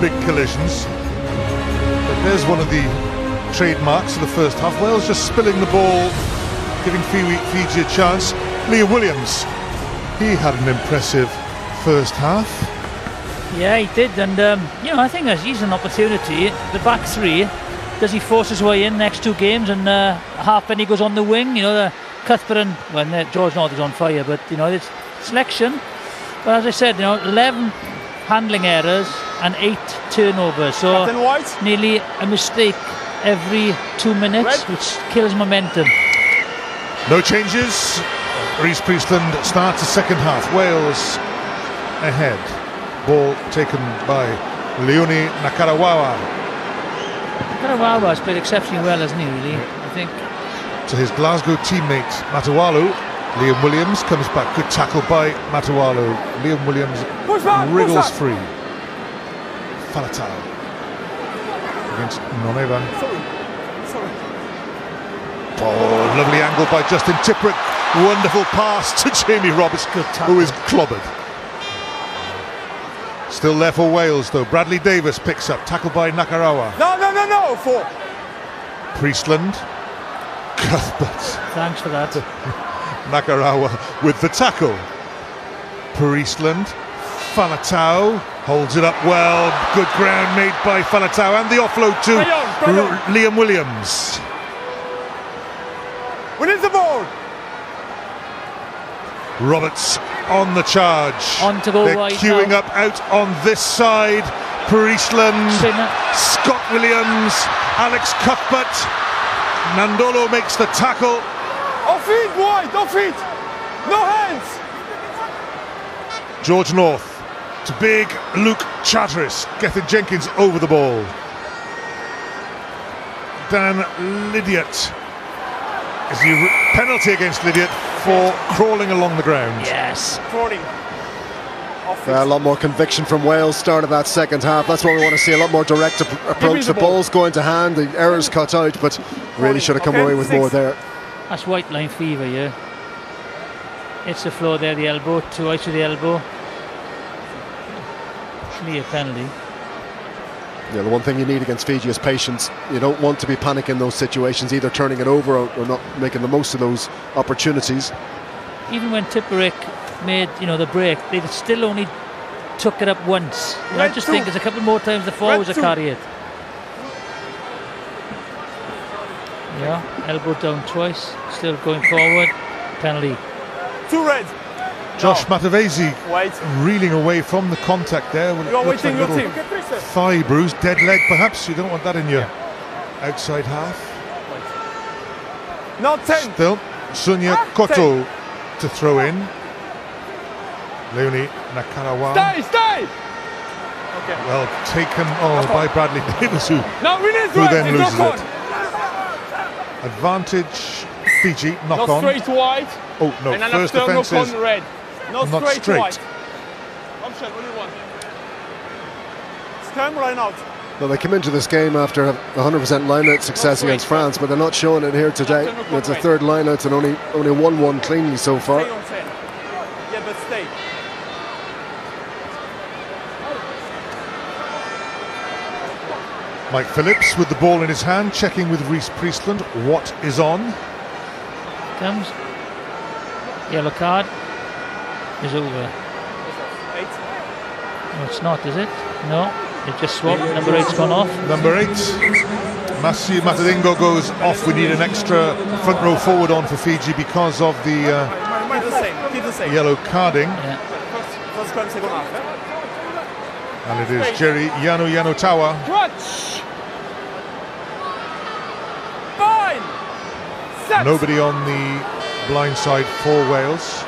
big collisions. But there's one of the trademarks of the first half. Wales just spilling the ball, giving Fiji a chance. Liam Williams, he had an impressive first half. Yeah, he did, and um, you know I think as he's an opportunity. The back three, does he force his way in next two games, and uh, halfpenny goes on the wing? You know, the Cuthbert and well, George North is on fire, but you know it's selection. But as I said, you know, 11 handling errors and eight turnovers. So nearly a mistake every two minutes, Red. which kills momentum. No changes. Rhys Priestland starts the second half. Wales ahead. Ball taken by Leone Nakarawa. Nakarawa has played exceptionally well, hasn't he, really? I think. To his Glasgow teammate, Matawalu. Liam Williams comes back. Good tackle by Matawalu. Liam Williams wriggles free. Faletau against Goneva. Sorry. Sorry. Oh, lovely angle by Justin Tipuric. Wonderful pass to Jamie Roberts, who is clobbered. Still there for Wales, though. Bradley Davies picks up, tackled by Nakarawa. No, no, no, no, for Priestland. Cuthbert. Thanks for that. Nakarawa with the tackle. Priestland Faletau holds it up well. Good ground made by Faletau and the offload to Liam Williams. Win the ball. Roberts on the charge. On to go They're right queuing now. up out on this side. Priestland, Scott Williams, Alex Cuthbert. Nadolo makes the tackle. Off it, wide, off it. No hands. George North to big Luke Charteris. Gethin Jenkins over the ball. Dan Lydiate. Is the penalty against Lydiate for crawling along the ground? Yes. Crawling. Uh, a lot more conviction from Wales start of that second half. That's what we want to see. A lot more direct approach. The, the ball's going to hand. The errors cut out, but really should have come okay, away with six. more there. That's white line fever, yeah. It's the floor there, the elbow, two out to the elbow. Clear penalty. Yeah, the one thing you need against Fiji is patience. You don't want to be panicking in those situations, either turning it over or, or not making the most of those opportunities. Even when Tipuric made, you know, the break, they still only took it up once. I just two. think there's a couple more times the forwards are carried. it. Yeah, elbow down twice, still going forward. Penalty. Two red. Josh no. Matavesi reeling away from the contact there. You are waiting like your team. Thigh bruise, dead leg perhaps. You don't want that in your outside half. Not 10. Still, Sunia ah, Koto 10. to throw in. Leone Nakarawa. Stay, stay! Okay. Well taken oh, by Bradley Davies, who, no, who then loses it. Advantage Fiji, knock Not on. straight white. Oh no, and first is red. Not, not straight, straight. wide. Bombshell, what do you want? It's out. Well, they come into this game after 100% line-out success against France, but they're not showing it here today. It's a third line-out and only only 1-1 cleanly so far. Stay on 10. Yeah, but stay. Mike Phillips with the ball in his hand, checking with Rhys Priestland what is on. Comes. Yellow card is over. No, it's not, is it? No, it just swapped. Number eight's gone off. Number eight. Masi Matadigo goes off. We need an extra front row forward on for Fiji because of the, uh, the, same. The same. yellow carding. Yeah. First, first second half. And it is Jerry Yanuyanutawa. Crutch. Fine. Nobody on the blind side for Wales.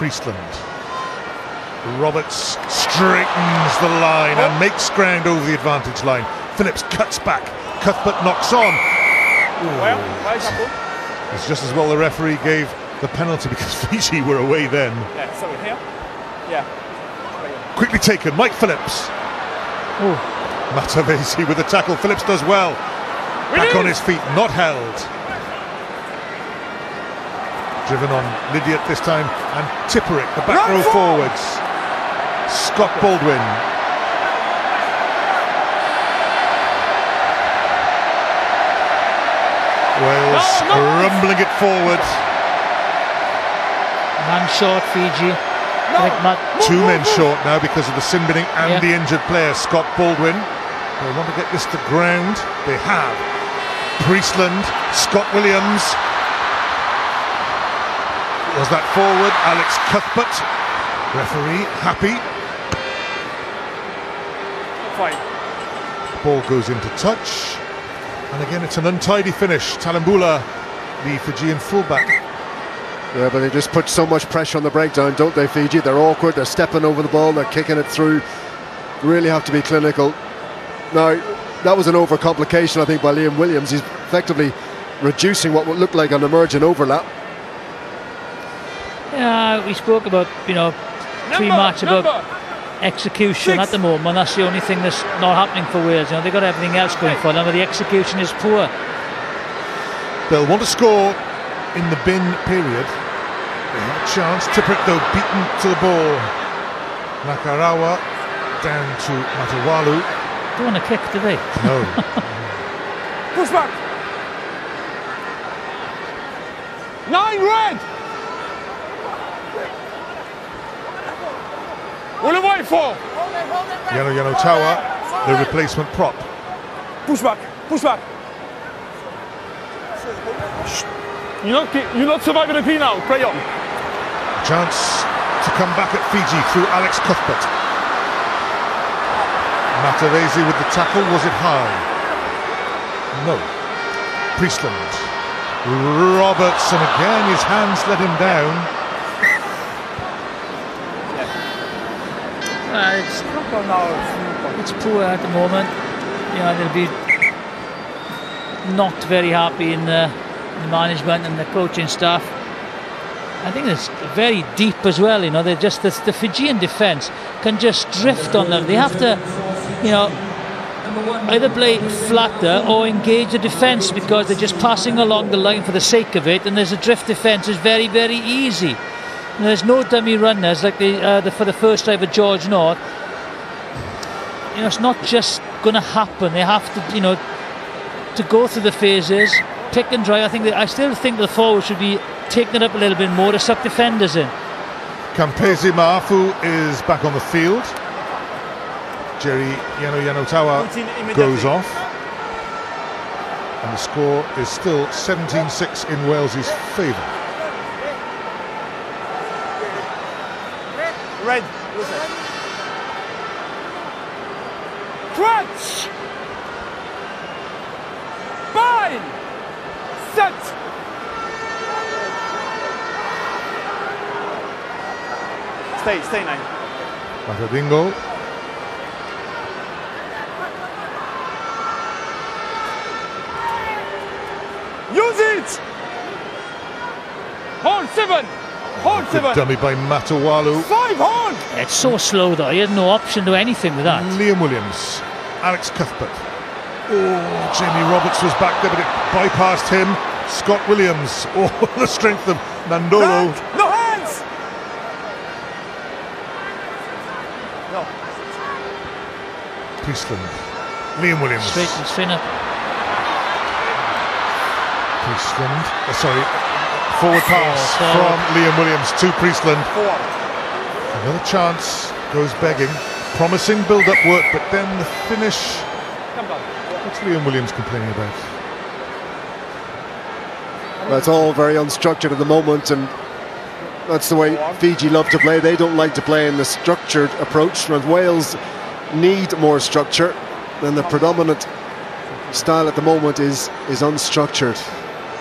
Priestland. Roberts straightens the line oh. and makes ground over the advantage line. Phillips cuts back. Cuthbert knocks on. Well, it's just as well the referee gave the penalty because Fiji were away then. Yeah, sorry, here. Yeah. Quickly taken, Mike Phillips. Oh. Matavesi with the tackle. Phillips does well. Back on his feet, not held. Driven on Lydiate this time, and Tipuric, the back Run row forwards. Scott Baldwin. Wales no, no. rumbling it forward. Man short, Fiji. No. Two men short now because of the sin binning and yeah. the injured player, Scott Baldwin. They want to get this to ground. They have. Priestland, Scott Williams. Was that forward? Alex Cuthbert. Referee happy. Fine. Ball goes into touch. And again, it's an untidy finish. Talebula, the Fijian fullback. Yeah, but they just put so much pressure on the breakdown, don't they, Fiji? They're awkward, they're stepping over the ball, they're kicking it through. Really have to be clinical. Now, that was an overcomplication, I think, by Liam Williams. He's effectively reducing what would look like an emergent overlap. Yeah, we spoke about, you know, pre-match about execution Six. at the moment. That's the only thing that's not happening for Wales. You know, they've got everything else going for them, but the execution is poor. They'll want to score in the bin period. They have a chance. Tipuric, though, beaten to the ball. Nakarawa down to Matawalu. Don't want to kick, do they? No. Push back. Nine red. What are you waiting for? Yanuyanutawa, the replacement prop. Push back, push back. You're not, you're not surviving the P now, play on. Chance to come back at Fiji through Alex Cuthbert. Matarese with the tackle, was it high? No. Priestland. Robertson again, his hands let him down. Uh, it's, it's poor at the moment. You know, they'll be not very happy in the, in the management and the coaching staff. I think it's very deep as well. You know, they're just the, the Fijian defence can just drift on them. They have to, you know, either play flatter or engage the defence because they're just passing along the line for the sake of it. And there's a drift defence is very, very easy there's no dummy runners like the, uh, the, for the first drive of George North. You know, it's not just going to happen. They have to, you know, to go through the phases, pick and dry. I think that, I still think the forward should be taking it up a little bit more to suck defenders in. Campese Maafu is back on the field. Jerry Yanuyanutawa goes off. And the score is still 17-6 in Wales's favour. Red. Crunch. Bind. Set. Stay, stay nine. Matadigo. Use it! Hold seven! Hold seven. dummy by Matawalu. Five hold. It's so slow though. He had no option to anything with that. Liam Williams, Alex Cuthbert. Oh, Jamie Roberts was back there, but it bypassed him. Scott Williams. Oh, the strength of Nadolo. No hands. No. Priestland. Liam Williams. Straight and spinner. Priestland. Oh, sorry, Forward pass from Liam Williams to Priestland. Another chance goes begging. Promising build-up work, but then the finish. What's Liam Williams complaining about? Well, it's all very unstructured at the moment, and that's the way Fiji love to play. They don't like to play in the structured approach, whereas Wales need more structure. And the predominant style at the moment is is unstructured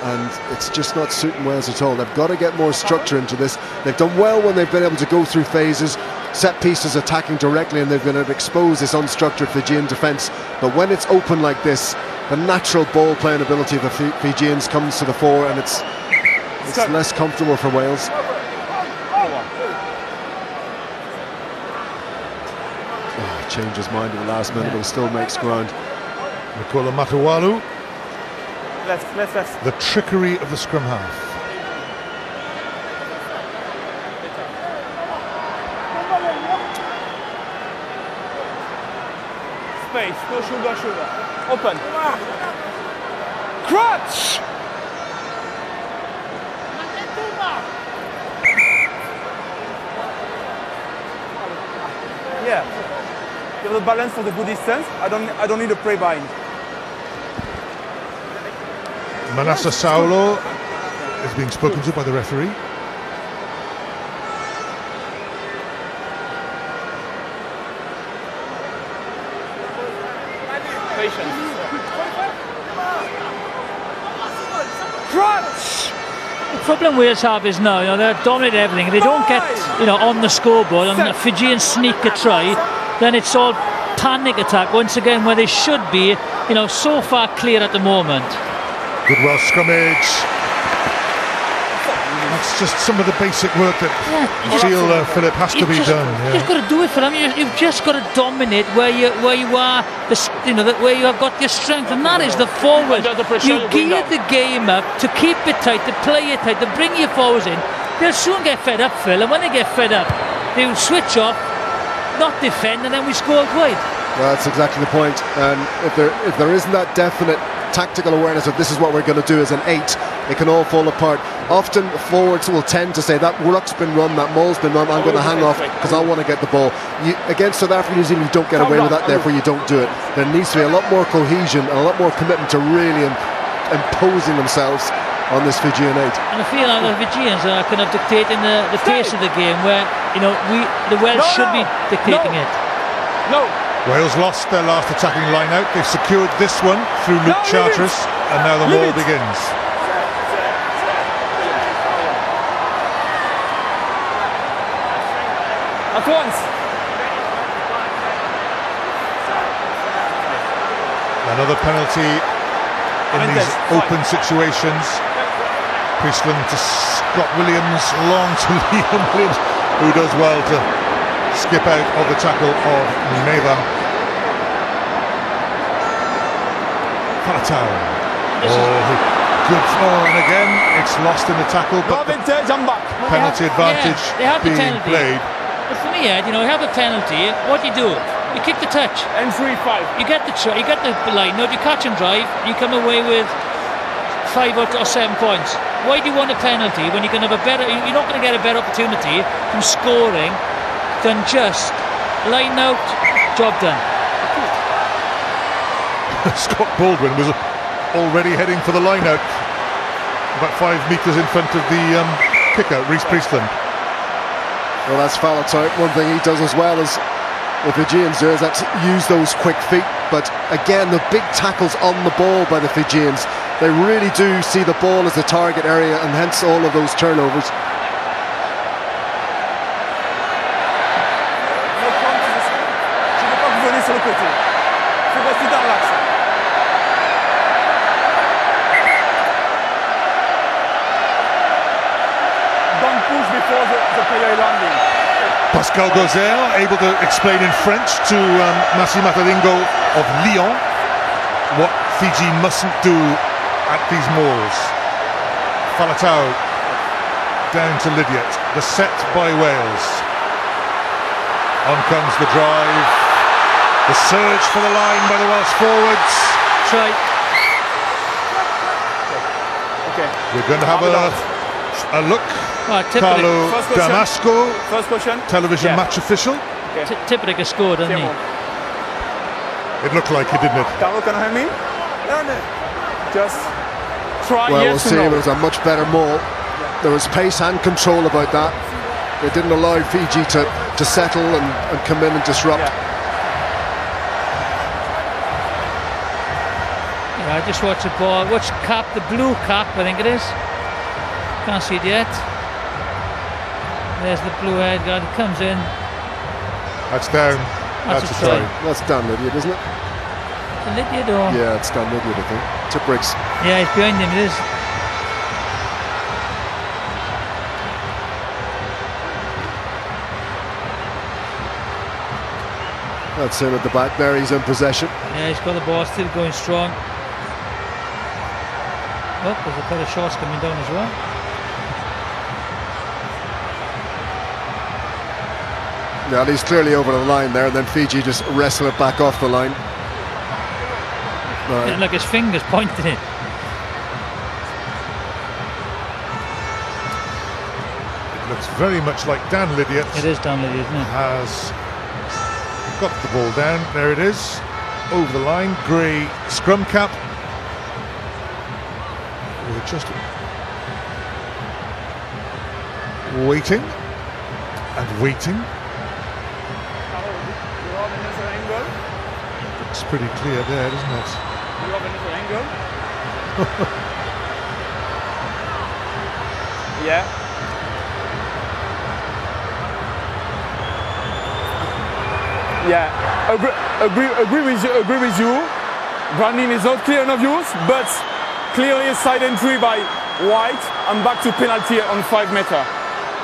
and it's just not suiting Wales at all. They've got to get more structure into this. They've done well when they've been able to go through phases, set pieces attacking directly, and they've been able to expose this unstructured Fijian defence. But when it's open like this, the natural ball playing ability of the Fijians comes to the fore, and it's it's less comfortable for Wales. Oh, changed his mind at the last minute, but still makes ground. Nicola Matawalu left, left, left. The trickery of the scrum half. Space, no shoulder, shoulder. Open. Crutch! Yeah. You have the balance for the good distance. I don't, I don't need a pre-bind bind. Manasa Saulo is being spoken to by the referee. The problem Wales have is now, you know, they're dominating everything. They don't get, you know, on the scoreboard and the Fijians sneak a try, then it's all panic attack once again where they should be, you know, so far clear at the moment. Good well scrummage. That's just some of the basic work that Yeah, you feel, uh, Philip, has to be just, done. You've Yeah. got to do it for them. You, you've just got to dominate where you where you are, the, you know, the, where you have got your strength, and that is the forward. The You you gear down. the game up to keep it tight, to play it tight, to bring your forwards in. They'll soon get fed up, Phil, and when they get fed up, they'll switch off, not defend, and then we score wide. That's exactly the point. And if there if there isn't that definite tactical awareness of this is what we're going to do as an eight, it can all fall apart. Often forwards will tend to say that ruck's been run, that maul's been run. I'm going to hang off because I want to get the ball. You, against South Africa, New Zealand, you don't get away with that. Therefore, you don't do it. There needs to be a lot more cohesion and a lot more commitment to really im- imposing themselves on this Fijian eight. And I feel like the Fijians are kind of dictating the, the pace of the game, where you know we the Welsh No, should no, be dictating no. it. No. Wales lost their last attacking line out. They've secured this one through Luke No. Charteris, and now the it. begins. At once. Another penalty in And these open situations. Priestland to Scott Williams, long to Liam Williams, who does well to skip out of the tackle of Neva. Faletau. Oh, good throw, and again it's lost in the tackle, No but the vintage, I'm back. penalty have- advantage yeah, they have the being penalty. played. But for me, Ed, you know, you have a penalty. What do you do? You kick the touch. And three, five. You get the try, you get the line. Now, if you catch and drive, you come away with five or, or seven points. Why do you want a penalty when you can have a better? You're not going to get a better opportunity from scoring than just line out, job done. Scott Baldwin was already heading for the line out, about five metres in front of the um, kick out, Rhys Priestland. Well, that's Faletau. One thing he does as well as the Fijians do is that's use those quick feet. But again, the big tackles on the ball by the Fijians. They really do see the ball as the target area, and hence all of those turnovers. Pascal Gauzère able to explain in French to um, Massi Matadigo of Lyon what Fiji mustn't do at these mauls. Faletau down to Lydiate. The set by Wales. On comes the drive. The surge for the line by the Welsh forwards. Try. Okay. We're going to have a, a look. Well, Tipuric, Carlo First question. Damasco, First question. television Yeah. match official. T- Tipuric has scored, hasn't C'est he? It looked like he didn't it? Carlo, can you help me? Just try Well, we'll see. or It was a much better maul. There was pace and control about that. It didn't allow Fiji to, to settle and, and come in and disrupt. Yeah. Yeah, I just watched the ball. Watch cap, the blue cap, I think it is. Can't see it yet. There's the blue head guy It comes in. That's down. That's That's, a a try. try. That's Dan Lydiate, isn't it? The Lydiate or? Yeah, it's Dan Lydiate, I think. Tip breaks. Yeah, it's behind him. It is. That's him at the back there. He's in possession. Yeah, he's got the ball still going strong. Oh, there's a pair of shots coming down as well. Yeah, he's clearly over the line there, and then Fiji just wrestle it back off the line. Right. Look, his fingers pointing it. It looks very much like Dan Lydiate It is Dan Lydia, isn't it? has got the ball down. There it is. Over the line. Gray scrum cap. We're just waiting and waiting. You have another angle. It's pretty clear there, isn't it? You have another angle. yeah. Yeah, agree, agree, agree with you. Agree with you. Branding is not clear enough views, but clearly a side entry by White and back to penalty on five meter.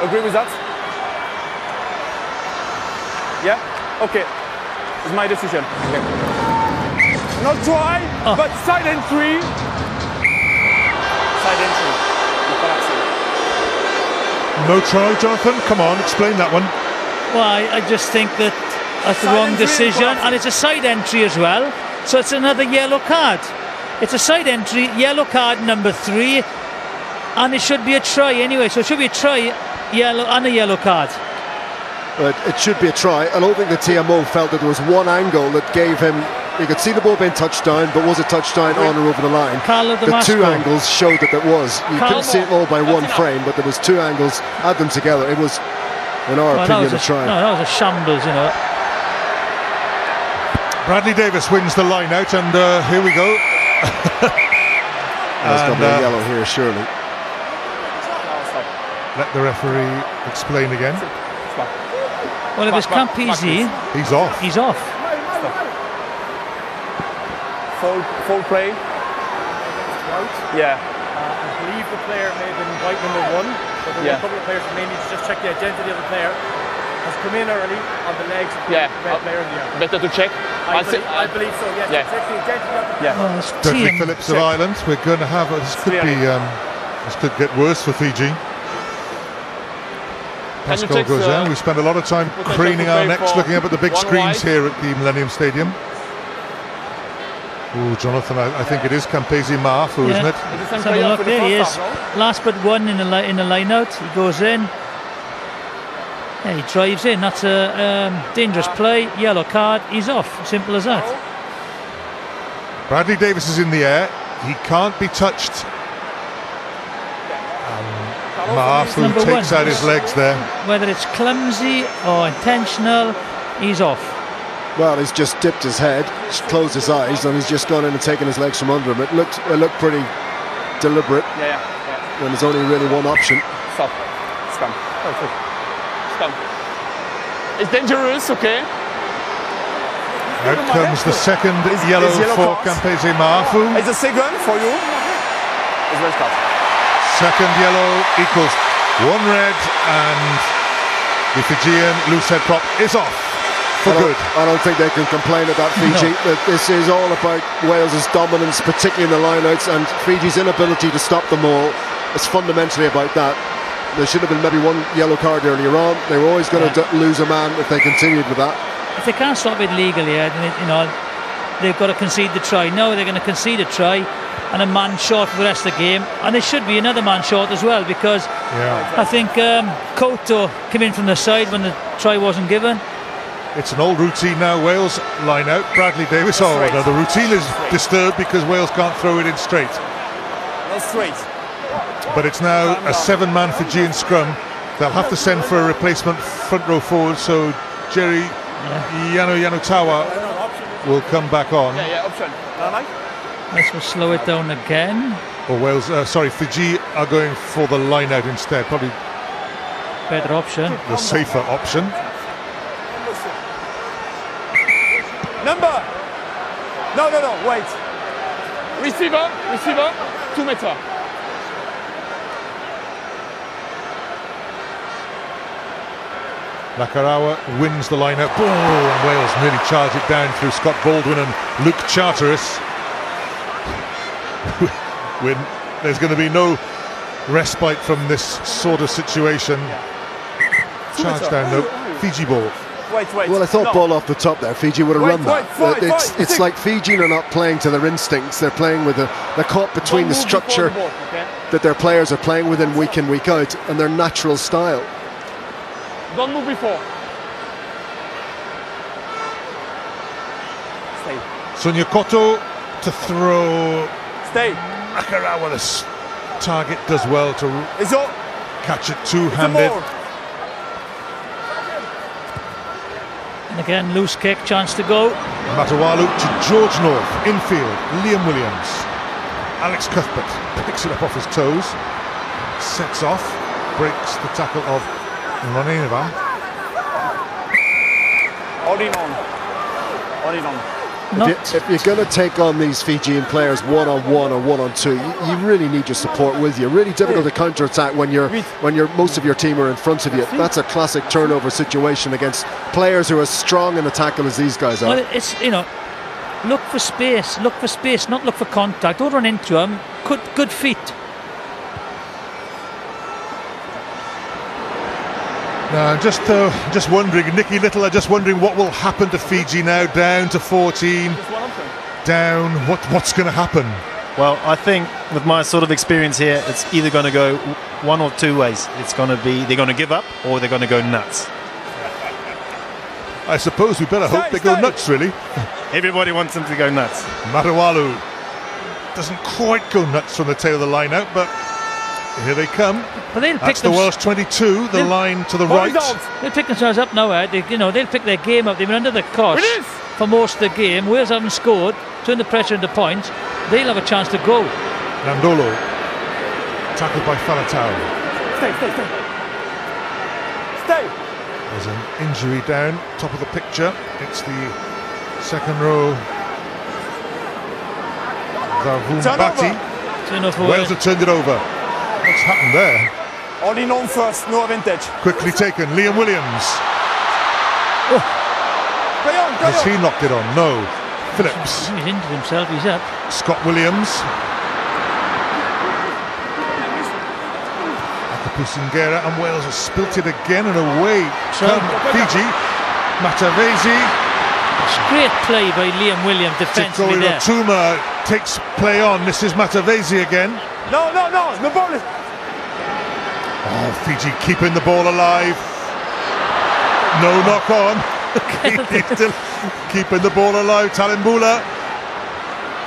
Agree with that? Yeah. Okay. It's my decision. Okay. Not try, Oh. but side entry. Side entry. No try, Jonathan. Come on, explain that one. Well, I, I just think that that's the wrong decision, and it's a side entry as well. So it's another yellow card. It's a side entry, yellow card number three, and it should be a try anyway. So it should be a try, yellow and a yellow card. But it should be a try. I don't think the TMO felt that there was one angle that gave him. You could see the ball being touched down, but was it touched down on or over the line? Carlo the Damasco. two angles showed that it was. You Carlo- couldn't see it all by That's one enough. frame, but there was two angles. Add them together, it was, in our Well, opinion, a a, try. no, that was a shambles, you know. Bradley Davies wins the line out, and uh, here we go. There's got to and, be uh, yellow here, surely. Let the referee explain again. Stop. Well, if it's Back, back, back, Campese, He's off. he's off. Full, full play. Yeah. I believe the player may have been white number one, but there Yeah. were a couple of players that may need to just check the identity of the player. Has come in early on the legs of the Yeah. red Uh, player in the air. Better to check. I, I'll say- believe, I believe so, yes. Yeah. Check the identity of the player. Yeah. Oh, it's Dudley TM. Phillips of Ireland. We're going to have this could be um, this could get worse for Fiji. Can you Pascal check goes the. We spend a lot of time potential craning our necks, for looking up at the big one screens wide? here at the Millennium Stadium. Oh, Jonathan, I, I think it is Campesi Maafu, isn't Yeah. it? It's the same Let's have a look. There he is. half, Last but one in the li- in the line out. He goes in. Yeah, he drives in. That's a um, dangerous play. Yellow card. He's off. Simple as that. Bradley Davies is in the air. He can't be touched. No? Maafu takes one. out his legs there. Whether it's clumsy or intentional, he's off. Well, he's just dipped his head, closed his eyes, and he's just gone in and taken his legs from under him. It looked, it looked pretty deliberate Yeah, yeah. yeah. when there's only really one option. Stop. Stop. Stop. It's dangerous, okay? Out comes the second Is- yellow is yellow for cards? Campesi Maafu. It's a second for you. It's red card. Second yellow equals one red, and the Fijian loose head prop is off for I good. I don't think they can complain about Fiji. That This is all about Wales's dominance, particularly in the lineouts, and Fiji's inability to stop them all. It's fundamentally about that. There should have been maybe one yellow card earlier on. They were always going to Yeah. lose a man if they continued with that. If they can't stop it legally, then it, you know they've got to concede the try. No, they're going to concede a try and a man short for the rest of the game, and there should be another man short as well because Yeah, I think um, Koto came in from the side when the try wasn't given. it's an old routine now. Wales line out. Bradley Davies. Oh, Straight. no, the routine is disturbed because Wales can't throw it in straight. Straight. But it's now a seven-man Fijian scrum. They'll have to send for a replacement front row forward. So Jerry Yanuyanutawa will come back on. Yeah, yeah, option. No, no? Let's just slow it down again. Or Wales, uh, sorry, Fiji are going for the line out instead. Probably Better option. the safer option. Number. No, no, no, wait. Receiver, receiver, two meter. Nakarawa wins the line out. Boom! And Wales nearly charge it down through Scott Baldwin and Luke Charteris. When there's going to be no respite from this sort of situation. Charge meter. down though. Fiji ball. wait, wait. Well, I thought No. ball off the top there. Fiji would have Wait, run that. wait, fight, it's fight, it's stick. like Fiji are not playing to their instincts. They're playing with the they're caught between Don't the structure the ball, okay? that their players are playing within week in week out and their natural style. Don't move before. Stay. Sunia Koto to throw. Stay. Nakarawa, the s- target, does well to r- It's all. catch it two-handed. And again, loose kick, chance to go. Matawalu to George North, infield, Liam Williams. Alex Cuthbert picks it up off his toes, sets off, breaks the tackle of Goneva. Hold it on. Hold it on. Not, If, you, if you're going to take on these Fijian players one on one or one on two, you, you really need your support with you. Really difficult to counter attack when you're when you're most of your team are in front of you. That's a classic turnover situation against players who are as strong in the tackle as these guys well, are. it's, you know, look for space, look for space, not look for contact. Don't run into them. Good, good feet. Now, just uh, just wondering, Nicky Little, I'm just wondering what will happen to Fiji now, down to 14, Just one option. down. What what's going to happen? Well, I think with my sort of experience here, it's either going to go one or two ways. It's going to be they're going to give up or they're going to go nuts. I suppose we better hope Stay, they go nuts, really. Everybody wants them to go nuts. Matawalu doesn't quite go nuts from the tail of the line out, but here they come. But they'll pick That's the them. Welsh 22, the line to the right. is. They'll pick themselves up now. Eh? They, you know, they'll pick their game up. They've been under the cosh for most of the game. Wales haven't scored. Turn the pressure into points. They'll have a chance to go. Nadolo, tackled by Faletau. Stay, stay, stay. Stay. There's an injury down, top of the picture. It's the second row. Cavubati. Turn off Wales have turned it over. What's happened there? Hold it on first. No advantage. Quickly taken. Liam Williams. Oh. Play on, play Has on. he knocked it on? No. Phillips. He's injured himself. He's up. Scott Williams. Akapusi Qera and Wales have spilt it again and away. So- come Fiji. Matavesi. It's great play by Liam Williams defensively Tikoi there. Rotuma takes play on. This is Matavesi again. No, no, no. The ball is. Oh, Fiji keeping the ball alive. No knock on. Keeping the ball alive. Talebula.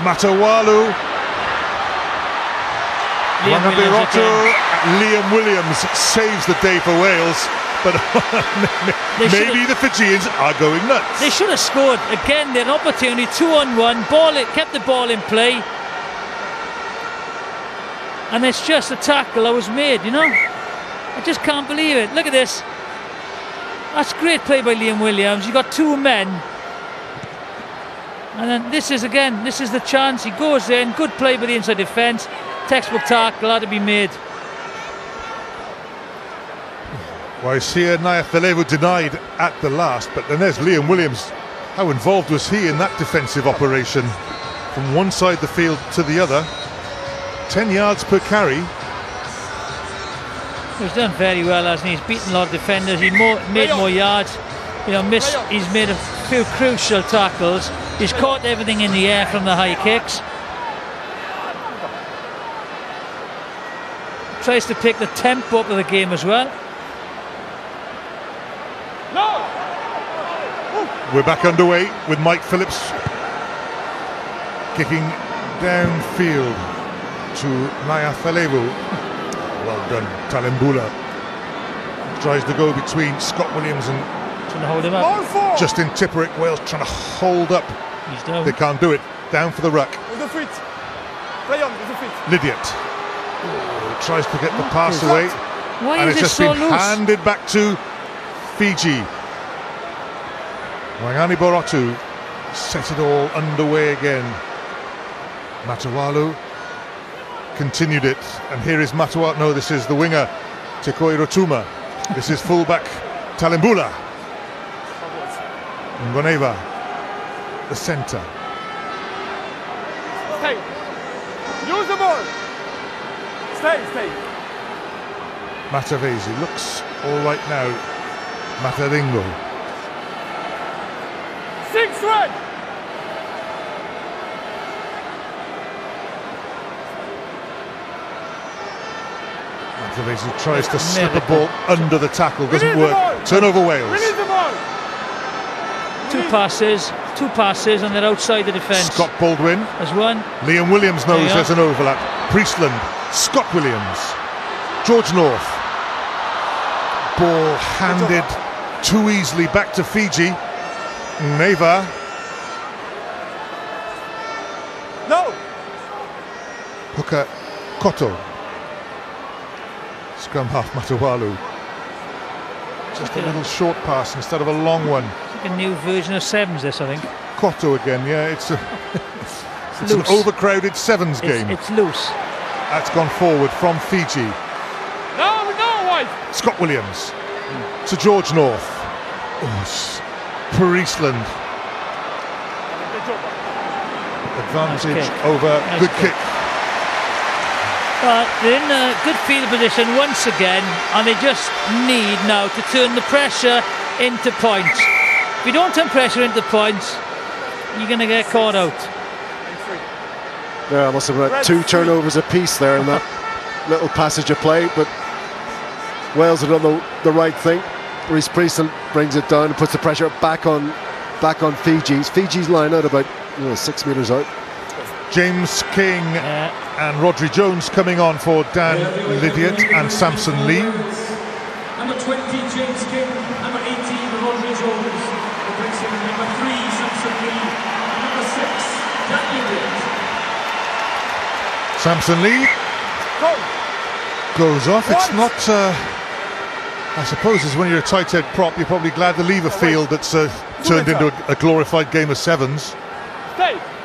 Matawalu. Liam Williams Liam Williams saves the day for Wales. But maybe the Fijians are going nuts. They should have scored again. Their opportunity, two on one. Ball, it kept the ball in play, and it's just a tackle that was made. You know, I just can't believe it. Look at this. That's great play by Liam Williams. You got two men, and then this is again. This is the chance. He goes and good play by the inside defence. Textbook tackle had to be made. Waisea Nayacalevu denied at the last, but then there's Liam Williams. How involved was he in that defensive operation? From one side of the field to the other. 10 yards per carry. He's done very well, hasn't he? He's beaten a lot of defenders. He more, made more yards. You know, missed. He's made a few crucial tackles. He's caught everything in the air from the high kicks. Tries to pick the tempo up of the game as well. No. We're back underway with Mike Phillips kicking downfield to Nayacalevu. Well done, Talebula. Tries to go between Scott Williams and Trying to hold him up. Justin Tipuric. Wales trying to hold up. He's down. They can't do it. Down for the ruck. With the feet. Play on with the feet. Lydiate oh, tries to get the pass away, Why and is it's it just so been loose? handed back to Fiji. Waqaniburotu set it all underway again. Matawalu continued it, and here is Matawalu. No, this is the winger, Tikoirotuma. This is fullback Talebula. Goneva, the centre. Stay. Use the ball. Stay, stay. Matavesi looks all right now. Matadigo. Matavesi tries to slip a ball under the tackle, doesn't work. Turnover Wales. Release the ball. Two passes, two passes, and they're outside the defence. Scott Baldwin. has one. Liam Williams knows there's an overlap. Priestland. Scott Williams. George North. Ball handed too easily back to Fiji. Neva. No. Hooker Koto. Scrum half Matawalu. Just a little short pass instead of a long one. It's like a new version of sevens. This, I think. Koto again, yeah, it's a it's an overcrowded sevens game. it's loose. That's gone forward from Fiji. No, no, white. Scott Williams to George North. Oh, s- Priestland. Advantage Nice over Nice good kick. kick. But they're in a good field position once again, and they just need now to turn the pressure into points. If you don't turn pressure into points, you're going to get caught out. Yeah, I must have been about two turnovers apiece there in that little passage of play, but Wales have done the, the right thing. Rhys Priestland brings it down and puts the pressure back on back on Fiji's. Fiji's line out about you know, six metres out. James King and Rhodri Jones coming on for Dan Lydiate and Samson Lee. Number 20, James King. Number 18, Roger Jones. Replacing number 3, Samson Lee. Number 6, Dan Daniel Samson Lee Go. goes off. It's not. Uh, I suppose as when you're a tight head prop, you're probably glad to leave a field that's uh, turned into a, a glorified game of sevens. Stay. Stay.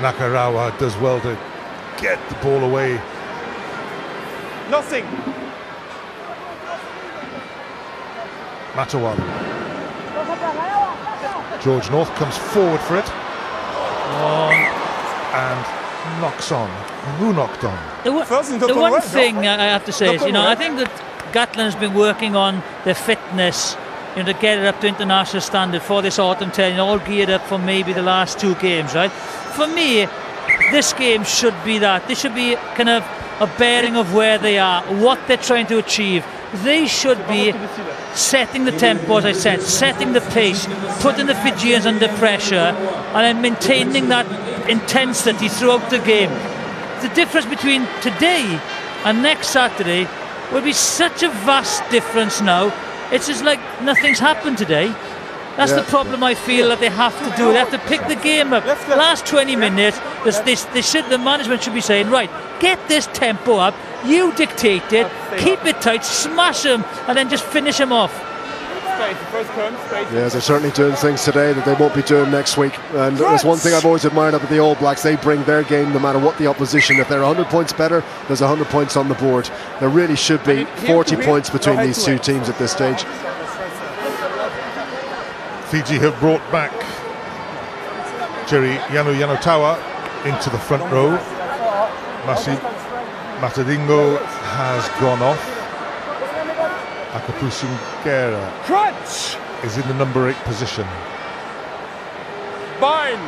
Nakarawa does well to get the ball away. Nothing. Matawalu. George North comes forward for it and knocks on. Who knocked on? the one, First, the one thing? I I have to say is, you know, I think that Gatland's been working on their fitness, you know, to get it up to international standard for this autumn 10, all geared up for maybe the last two games, right? For me, this game should be that. This should be kind of a bearing of where they are, what they're trying to achieve. They should be setting the tempo, as I said, setting the pace, putting the Fijians under pressure, and then maintaining that intensity throughout the game. The difference between today and next Saturday will be such a vast difference now. It's just like nothing's happened today. That's Yeah. the problem I feel that they have to do. They have to pick the game up. Last 20 minutes, this, this, they should, the management should be saying, right, get this tempo up. You dictate it, keep it tight, smash them, and then just finish them off. Space. First turn. Space. Yeah, they're certainly doing things today that they won't be doing next week. And there's one thing I've always admired about the All Blacks. They bring their game no matter what the opposition. If they're 100 points better, there's 100 points on the board. There really should be 40 points between these two teams at this stage. Fiji have brought back Jerry Yanuyanutawa into the front row. Masi Matadigo has gone off. Akapusi Qera Crunch. is in the number eight position. Bind.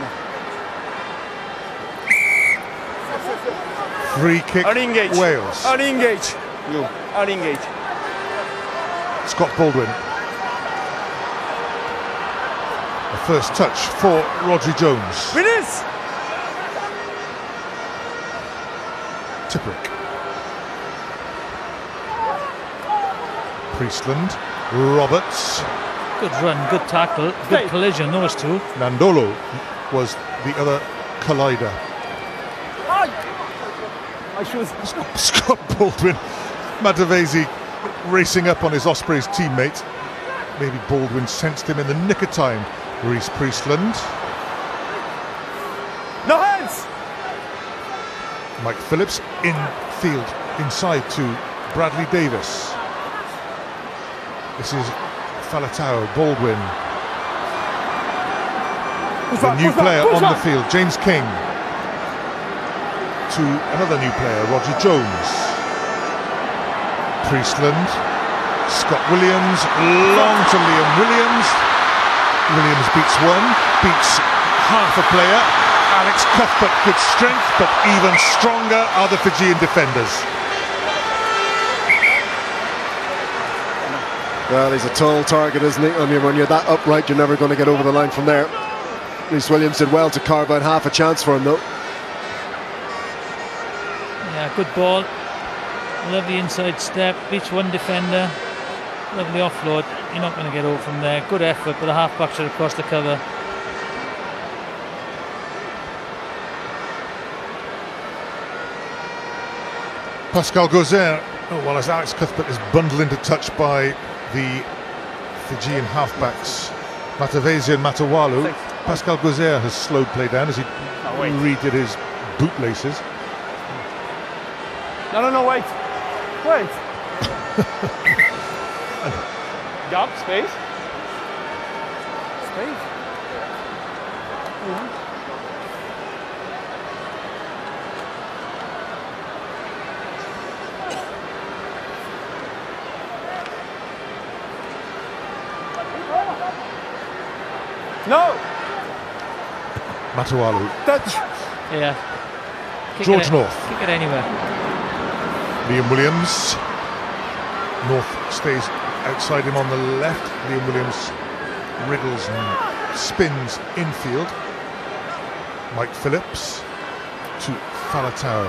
Free kick Unengage. Wales. Unengage. You. Unengage. Scott Baldwin. The first touch for Rhodri Jones. Release. Tipuric. Priestland. Roberts. Good run, good tackle, good collision, those two. Nadolo was the other collider. I should. Scott Baldwin. Matavesi racing up on his Ospreys teammate. Maybe Baldwin sensed him in the nick of time. Rhys Priestland. No hands. Mike Phillips in field inside to Bradley Davies. This is Faletau Baldwin. The new player on the field, James King. To another new player, Roger Jones. Priestland. Scott Williams. Long to Liam Williams. Williams beats one, beats half a player. Alex Cuthbert, good strength, but even stronger are the Fijian defenders. Well, he's a tall target, isn't he? I mean, when you're that upright, you're never going to get over the line from there. Rhys Williams did well to carve out half a chance for him, though. Yeah, good ball. Lovely inside step, beats one defender. Lovely offload. You're not going to get over from there. Good effort, but the halfbacks are across the cover. Pascal Gauzère, oh, well as Alex Cuthbert is bundled into touch by the Fijian halfbacks, Matavesi and Matawalu. Pascal Gauzère has slowed play down as he oh, redid his bootlaces. No, no, no, wait. Wait. Gap. Space. No! Matawalu, Touch! Yeah. Kick George it, North. Kick it anywhere. Liam Williams. North stays outside him on the left. Liam Williams wriggles and spins infield. Mike Phillips to Faletau.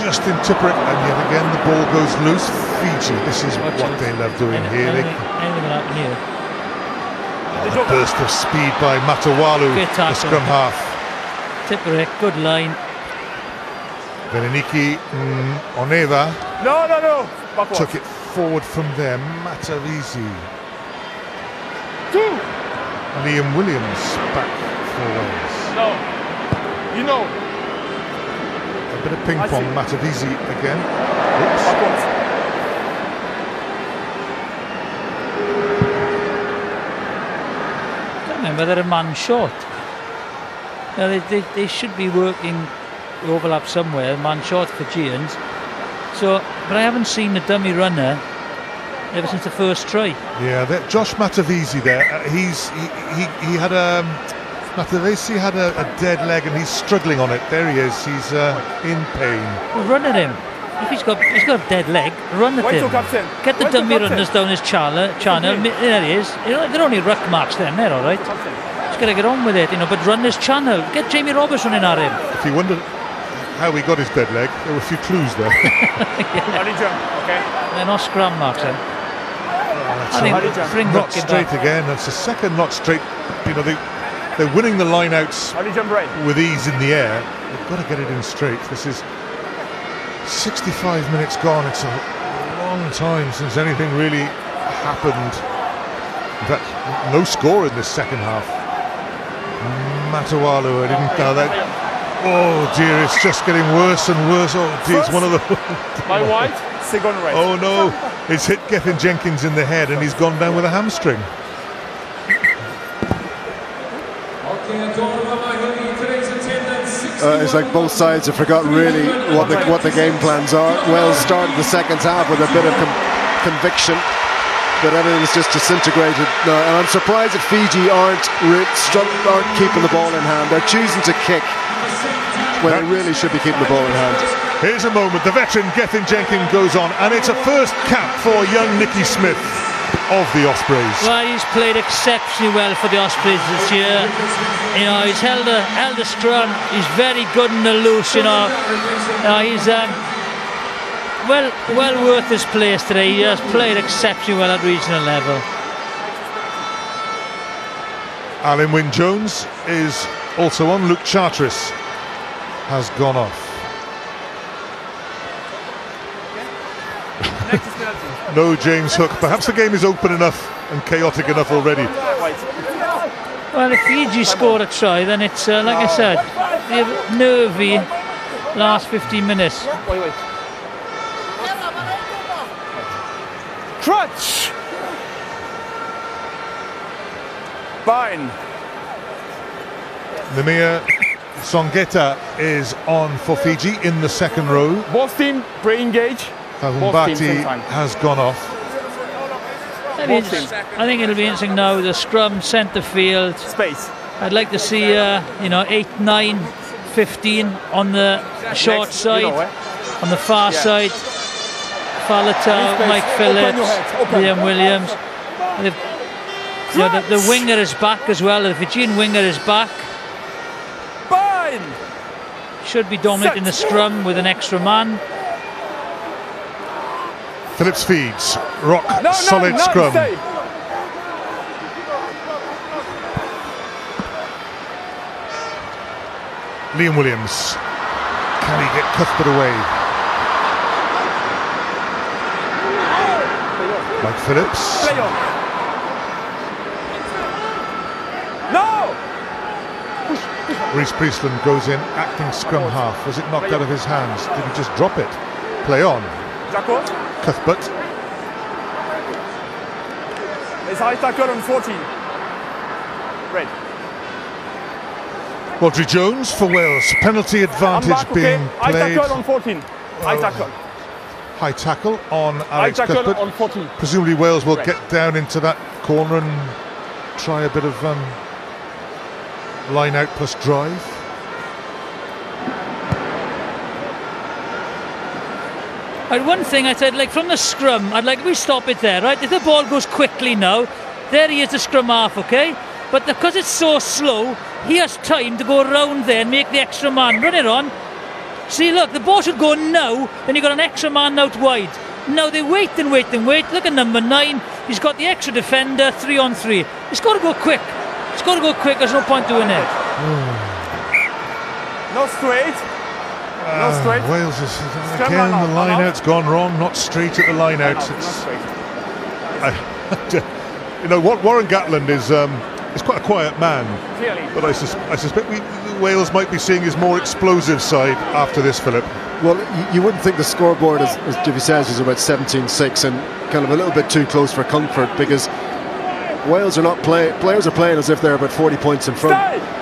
Justin Tipuric, and yet again the ball goes loose. Fiji, this is Watch what out. they love doing Any- here. They Anything, anything will happen here. a burst of speed by Matawalu, the scrum half. Tipuric, good line. Vereniki mm, Goneva No, no, no! Backwards. took it forward from there. Matavesi. Two! Liam Williams back for Wales. No. You know. A bit of ping pong. see. Matavesi again. Oops. Remember they're a man short. Now they, they, they should be working overlap somewhere, man short for Giants. So, but I haven't seen the dummy runner ever since the first try. Yeah, that Josh Matavesi there. Uh, he's he, he he had a Matavesi had a, a dead leg and he's struggling on it. There he is. He's uh, in pain. Well, run at him. If he's got he's got a dead leg, run at Wait him. captain. Get the Wait till dummy runners down his channel. channel. There he is. You know, they're only ruck marks then. They're all right. Captain. Just gotta get on with it, you know. But run his channel. Get Jamie Robertson in at him. If you wonder how he got his dead leg, there were a few clues there. Early jump, okay? They're not scrum marks then. I think Hurry, John. Springbok not straight back. again. That's the second not straight. You know they they're winning the line outs Early jump right. with ease in the air. They've got to get it in straight. This is 65 minutes gone. It's a long time since anything really happened. In fact, no score in this second half. Matawalu, I didn't know that. Oh dear, it's just getting worse and worse. Oh dear, it's one of the. By white, second right. Oh no, it's hit Gethin Jenkins in the head and he's gone down with a hamstring. Uh, it's like both sides have forgotten really what the what the game plans are. Wales started the second half with a bit of com- conviction, but everything's just disintegrated now. And I'm surprised that Fiji aren't re- stru- aren't keeping the ball in hand. They're choosing to kick when they really should be keeping the ball in hand. Here's a moment. The veteran Gethin Jenkins goes on, and it's a first cap for young Nicky Smith of the Ospreys. Well, he's played exceptionally well for the Ospreys this year. You know, he's held a held a scrum. He's very good in the loose. You know, Uh, he's um, well well worth his place today. He has played exceptionally well at regional level. Alan Wynne Jones is also on. Luke Charteris has gone off. Next is penalty. No James Hook. Perhaps the game is open enough and chaotic enough already. Well, if Fiji score a try, then it's uh, like I said, they have nervy last 15 minutes. Wait, wait. Crutch! Fine. Nemia Soqeta is on for Fiji in the second row. Both team pre-engage. Both teams Cavubati same time. has gone off. I, mean, Both teams. I think it'll be interesting now. The scrum, centre field. Space. I'd like to see, uh, you know, 8, 9, 15 on the short Next, side. You know, eh? On the far Yeah. side, Faletau, Space. Mike Phillips, your. Liam Williams. They've- you know, the, the winger is back as well. The Fijian winger is back. Bind! Should be dominant in the scrum with an extra man. Phillips feeds. Rock, No, solid no, no, scrum. Stay. Liam Williams. Can he get Cuthbert away? Mike Phillips. Play on. No! Rhys Priestland goes in, acting scrum half. Was it knocked out of his hands? Did he just drop it? Play on. Cuthbert. It's high tackle on 14. Red. Rhodri Jones for Wales. Penalty advantage back, okay? being High tackle on 14. High Oh. tackle. High tackle on High Alex tackle Cuthbert. on 14. Presumably Wales will Right. get down into that corner and try a bit of um, line out plus drive. Right, one thing I said, like from the scrum, I'd like we stop it there, right? If the ball goes quickly now, there he is, the scrum half, okay? But because it's so slow, he has time to go around there and make the extra man run it on. See, look, the ball should go now, then you've got an extra man out wide. Now they wait and wait and wait. Look at number nine, he's got the extra defender, three on three. It's got to go quick. It's got to go quick, there's no point doing it. No straight. No straight. Uh, Wales is again line the out, line line out. out's gone wrong. Not straight at the line out. Not It's, straight. I, you know what Warren Gatland is. Um, is quite a quiet man, Clearly. but I, sus- I suspect we, Wales might be seeing his more explosive side after this, Philip. Well, you wouldn't think the scoreboard, as, as Jimmy says, is about 17-6 and kind of a little bit too close for comfort because Wales are not playing. Players are playing as if they're about 40 points in front. Stay!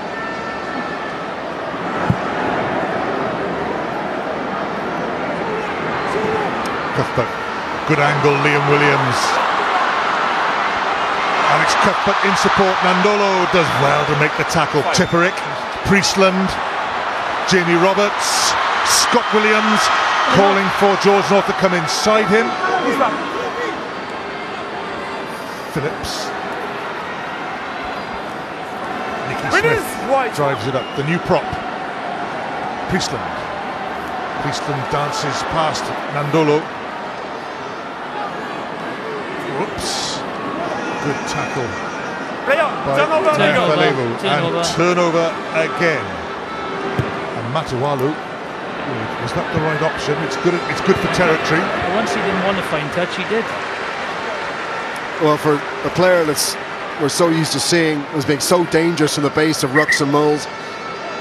Cuthbert, good angle. Liam Williams. Alex Cuthbert in support. Nadolo does well to make the tackle. Tipuric, Priestland, Jamie Roberts, Scott Williams calling for George North to come inside him. Phillips. Nicky! Smith drives it up. The new prop. Priestland. Priestland dances past Nadolo. Good tackle Play by Turnover. Turnover. Turnover. And turnover again. And Matawalu. Was that the right option? It's good. It's good for territory. But once he didn't want to find touch, he did. Well, for a player that's we're so used to seeing as being so dangerous from the base of rucks and moles,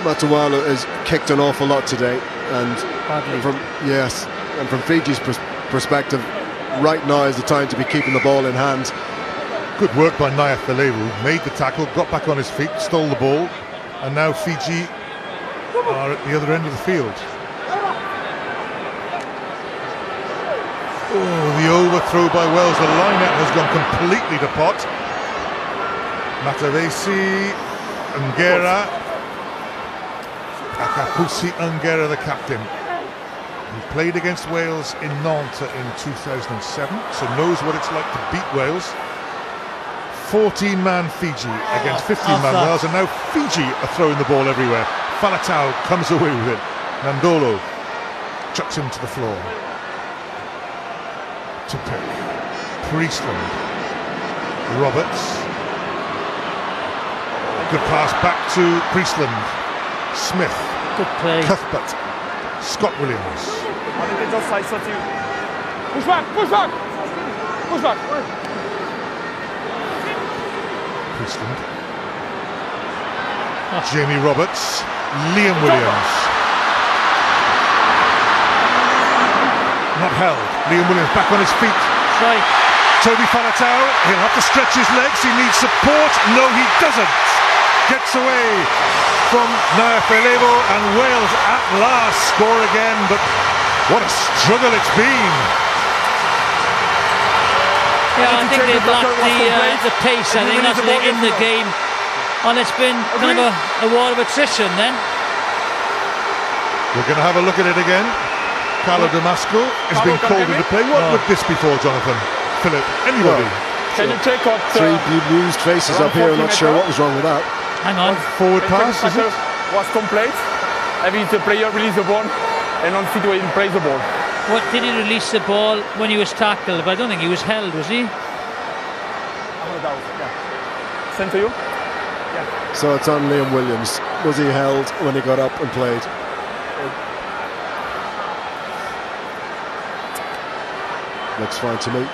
Matawalu has kicked an awful lot today. And Badly. from yes, and from Fiji's pers- perspective, right now is the time to be keeping the ball in hand. Good work by Nayacalevu. Made the tackle, got back on his feet, stole the ball, and now Fiji are at the other end of the field. Oh, the overthrow by Wales. The line-out has gone completely to pot. Matavesi, Qera, Akapusi Qera, the captain. He played against Wales in Nantes in 2007, so knows what it's like to beat Wales. 14-man Fiji against 15-man Alpha. Wales, and now Fiji are throwing the ball everywhere. Faletau comes away with it. Nadolo chucks him to the floor. Tippett, Priestland, Roberts. Good pass back to Priestland. Smith, Good play. Cuthbert, Scott Williams. I think they just side shot you. Push back. Push back. Push back. Priestland. Jamie Roberts, Liam Williams. Not held. Liam Williams back on his feet. Right. Toby Faletau, he'll have to stretch his legs. He needs support. No, he doesn't. Gets away from Naya and Wales at last score again. But what a struggle it's been. Yeah, I think they've the lacked the, uh, the pace. I And think release that's the the in the gets game. And it's been kind of a, a war of attrition then. We're going to have a look at it again. Carlo Damasco has been called into play. What No. would this be for, Jonathan? Philip? Anybody? Can you check what Three uh, bemused faces up here. 40 Not sure what was wrong with that. Hang on. Forward pass, the is it? was complete? Having the player release the ball and on feet away and praise the ball. What did he release the ball when he was tackled? But I don't think he was held, was he? Send to you. Yeah. So it's on Liam Williams. Was he held when he got up and played? Looks fine to me.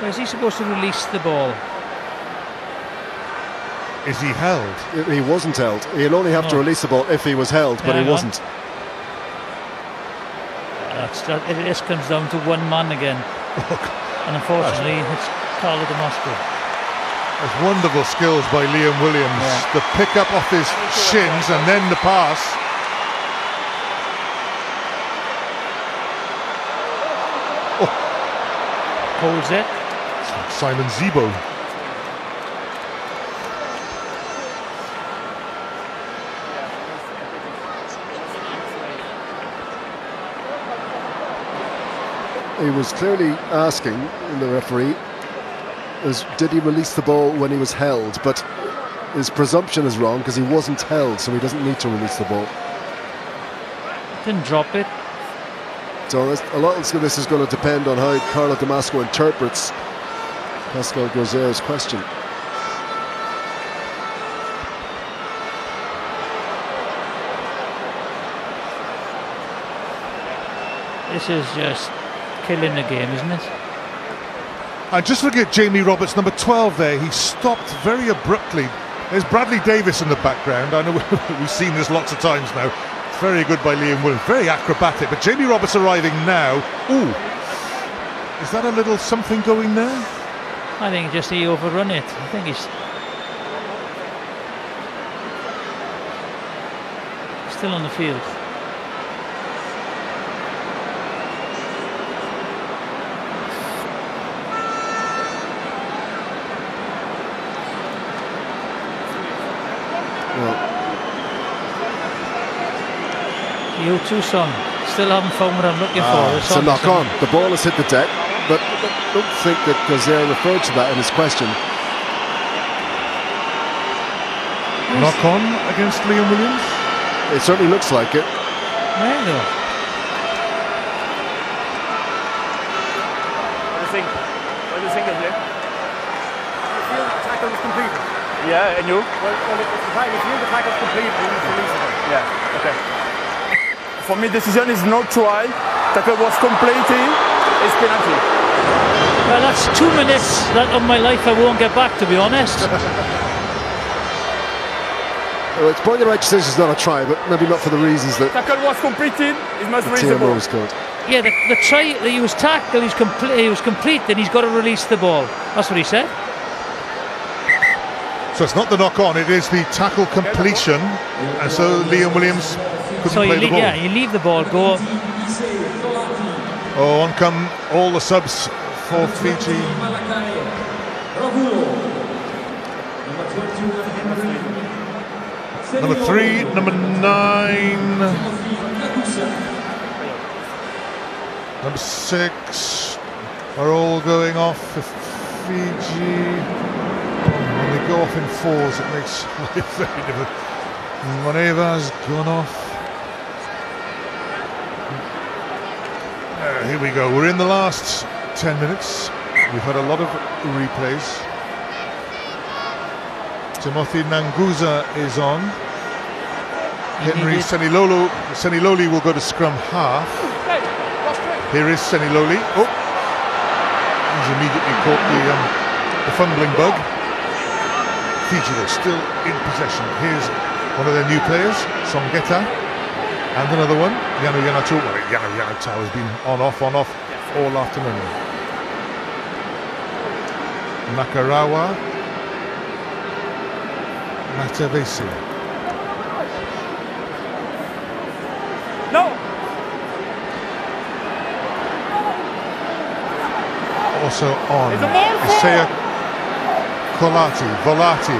Where's he supposed to release the ball? Is he held? He wasn't held. He'll only have to release the ball if he was held, but Hang he wasn't. That's, that, Uh, it, this comes down to one man again. and unfortunately, it's Carlo Damasco. That's wonderful skills by Liam Williams. Yeah. The pick up off his shins and then the pass. Holds it. Simon Zebo. He was clearly asking the referee, is did he release the ball when he was held? But his presumption is wrong because he wasn't held, so he doesn't need to release the ball. Didn't drop it. So this- a lot of this is going to depend on how Carlo Damasco interprets Pascal Gauzère's question. This is just killing the game, isn't it? And just look at Jamie Roberts, number 12 there. He stopped very abruptly. There's Bradley Davies in the background. I know we've seen this lots of times now. It's very good by Liam Williams. Very acrobatic. But Jamie Roberts arriving now. Ooh. Is that a little something going there? I think just he overrun it. I think he's still on the field. The U2 song. Still haven't found what I'm looking for. ah, The it's a knock on. The ball has hit the deck, but I don't think that Gauzère referred to that in his question. Knock on against Liam Williams. It certainly looks like it. There you. What do you think? What do you think of it? You feel the tackle was completed. Yeah, and you? Well, well if, the tackle, if you the tackle was completed, you need to release it. Yeah, okay. For me, decision is no try. Tackle was completed. It's penalty. Well, that's two minutes that of my life I won't get back, to be honest. Well, it's probably the right decision, it's not a try, but maybe not for the reasons that Tackle was completed. It must release the ball. was called. yeah, the, the try he was tackled, he was complete. He was complete. Then he's got to release the ball. That's what he said. So it's not the knock on, it is the tackle completion. And so Liam Williams couldn't So you play the leave, ball. yeah, you leave the ball go. Oh, on come all the subs for Fiji. Number three, number nine, number six are all going off for Fiji. Go off in fours, it makes life very difficult. Goneva's gone off. Uh, here we go. We're in the last 10 minutes. We've had a lot of replays. Timothy Nagusa is on. Henry Senilolo. Seniloli will go to scrum half. Here is Seniloli. Oh, he's immediately caught the, um, the fumbling bug. Fiji though still in possession. Here's one of their new players, Soqeta. And another one, Yano Yanato. Well, Yano Yanato has been on off, on off all afternoon. Nakarawa. Matavesi. No! also on. Isaiah Colati, Volati,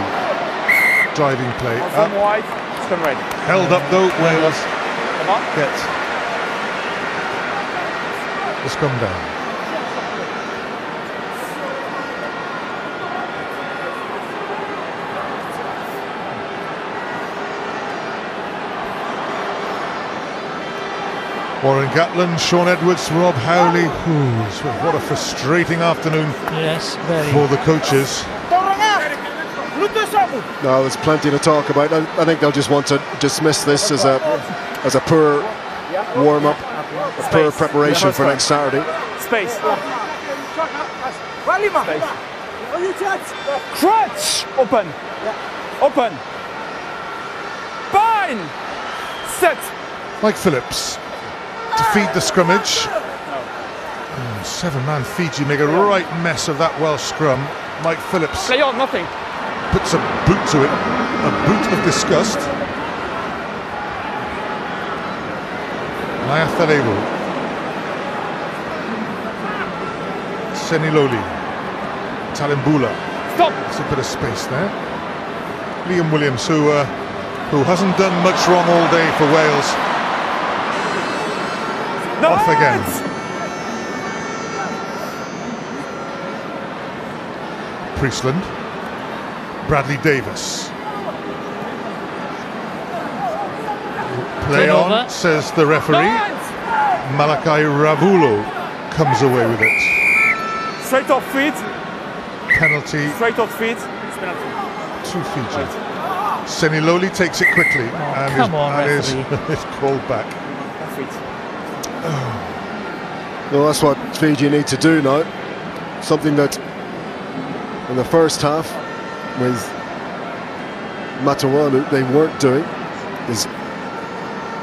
driving play. Scrum held up though, Wales Come on. get the scrum down. Warren Gatland, Shaun Edwards, Rob Howley. Ooh, what a frustrating afternoon Yes, very. for the coaches. No, there's plenty to talk about. I, I think they'll just want to dismiss this as a as a poor warm up, a poor preparation for next Saturday. Space. Crutch! Open. Open. Bind! Set! Mike Phillips to feed the scrummage. Mm, seven man Fiji make a right mess of that Welsh scrum. Mike Phillips Play on, nothing. puts a boot to it, a boot of disgust. Nayacalevu. Seniloli. Talebula. Stop! There's a bit of space there. Liam Williams, who uh, who hasn't done much wrong all day for Wales, No, off again. Priestland. Bradley Davies. Play on, says the referee. Hands! Malakai Ravulo comes away with it. Straight off feet. Penalty Straight off feet. It's penalty. to Fiji. Seniloli takes it quickly oh, and, is, come on, and is, is called back. Well, that's what Fiji need to do now. Something that in the first half with Matawalu they weren't doing is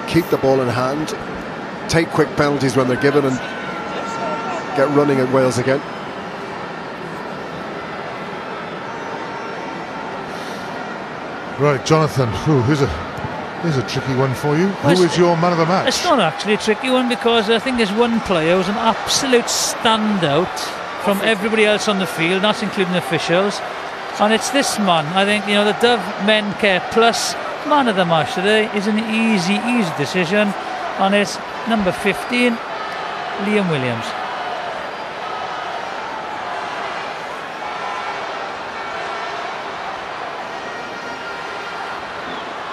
keep the ball in hand, take quick penalties when they're given, and get running at Wales again. Right, Jonathan. Whew, here's a here's a tricky one for you. Well, Who it's- is your man of the match? It's not actually a tricky one because I think there's one player who's an absolute standout from everybody else on the field, that's including officials. And it's this man. I think, you know, the Dove Men Care Plus man of the match today is an easy, easy decision. And it's number 15, Liam Williams.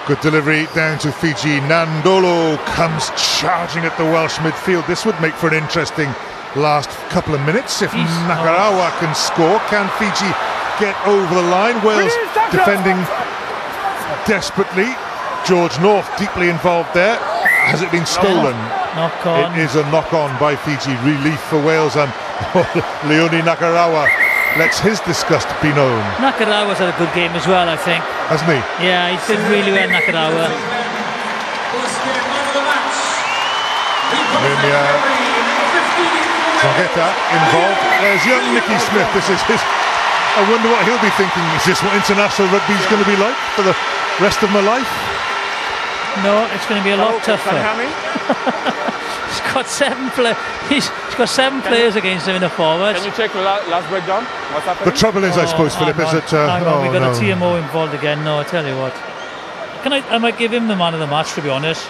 Good delivery down to Fiji. Nadolo comes charging at the Welsh midfield. This would make for an interesting last couple of minutes. If He's- Nakarawa oh. can score, can Fiji get over the line? Wales defending desperately. George North deeply involved there. Has it been stolen? Knock on. It is a knock on by Fiji. Relief for Wales and Leone Nakarawa lets his disgust be known, Nakarawa's had a good game as well, I think. hasn't he? Yeah, he did really well, Nakarawa. Plus game man of the match. Then, uh, Soqeta involved. There's young Nicky Smith. This is his. I wonder what he'll be thinking. Is this what international rugby is going to be like for the rest of my life? No, it's going to be a lot Hello, tougher. Can you hear me? He's got seven play. He's, he's got seven players against him in the forwards. Can you check the la- last breakdown? What's happening? The trouble is, I suppose, hang Philip, is that uh, hang on, oh, we got no. a TMO involved again. No, I tell you what. Can I? I might give him the man of the match. To be honest,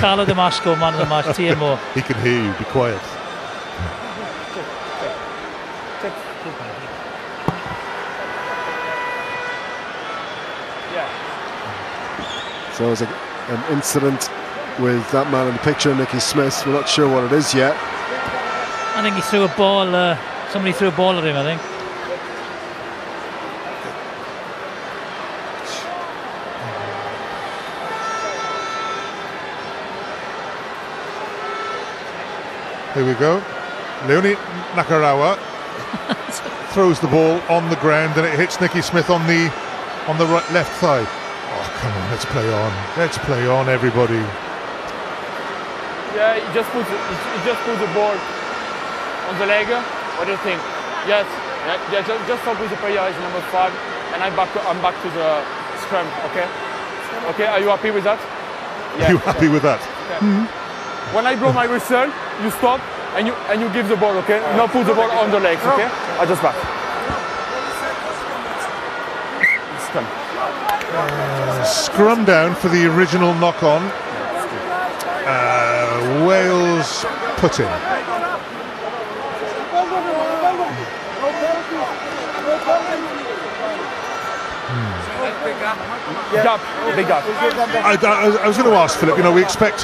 Carlo Damasco, man of the match. TMO. He can hear you. Be quiet. Yeah. So it's a, an incident with that man in the picture, Nicky Smith. We're not sure what it is yet. I think he threw a ball. Uh, somebody threw a ball at him. I think. Here we go. Leone Nakarawa throws the ball on the ground and it hits Nicky Smith on the on the right left thigh. Oh come on, let's play on. Let's play on, everybody. Yeah, he just put the, he he just put the ball on the leg. What do you think? Yes. Yeah, yeah just, just stop with the player is number five, and I'm back. I'm back to the scrum. Okay. Okay. Are you happy with that? Are you happy with that? When I blow my whistle, you stop and you and you give the ball, okay? Now put the ball on the legs, okay? I just back. It's done. Scrum down for the original knock on. Uh, Wales put in. Gap, big gap. I, I- I was going to ask Philip. You know, we expect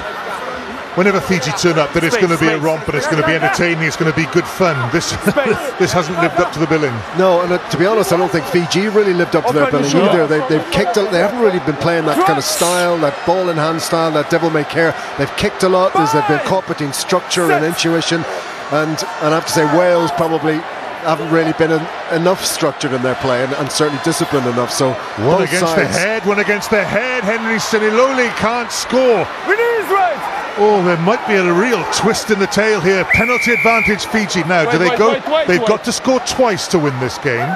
whenever Fiji turn up that it's going to be a romp and it's going to be entertaining. It's going to be good fun. This this hasn't lived up to the billing. No, and uh, to be honest, I don't think Fiji really lived up to their billing either. They, they've kicked. A, they haven't really been playing that kind of style, that ball in hand style, that devil may care. They've kicked a lot. There's, they've been caught between structure and intuition, and and I have to say Wales probably haven't really been en- enough structured in their play and, and certainly disciplined enough. So One both against the head, one against the head. Henry Seniloli can't score. Release right. Oh, there might be a real twist in the tail here. Penalty advantage Fiji now. Do they wait, go? wait, wait, They've wait. got to score twice to win this game.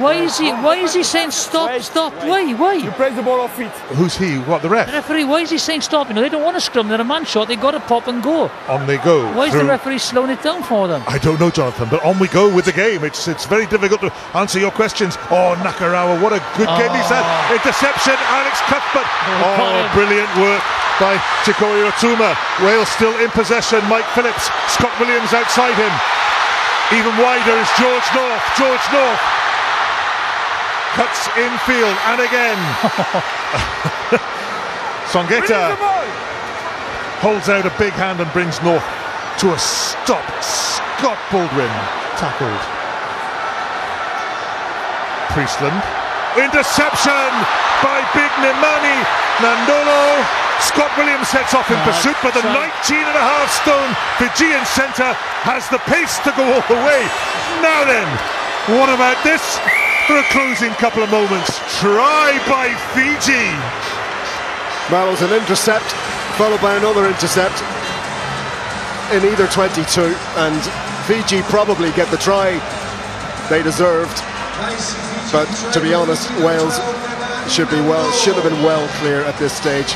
Why is he? Why is he saying stop, Wait, stop? wait. Why? You Why? press the ball off feet. Who's he? What the The ref? referee. Why is he saying stop? You know they don't want to scrum. They're a man shot. They got to pop and go. On they go. Why is the referee slowing it down for them? I don't know, Jonathan, but on we go with the game. It's it's very difficult to answer your questions. Oh, Nakarawa, what a good game he's had. Ah. Interception, Alex Cuthbert. got Oh, brilliant work by Tikoirotuma. Wales still in possession. Mike Phillips, Scott Williams outside him. Even wider is George North. George North cuts infield and again. Soqeta holds out a big hand and brings North to a stop. Scott Baldwin tackled. Priestland. Interception by Big Nemani. Nadolo. Scott Williams sets off in pursuit, but the try. 19 and a half stone Fijian centre has the pace to go all the way. Now then, what about this for a closing couple of moments? Try by Fiji. Well, it was an intercept followed by another intercept in either 22, and Fiji probably get the try they deserved. But to be honest, Wales should be well should have been well clear at this stage.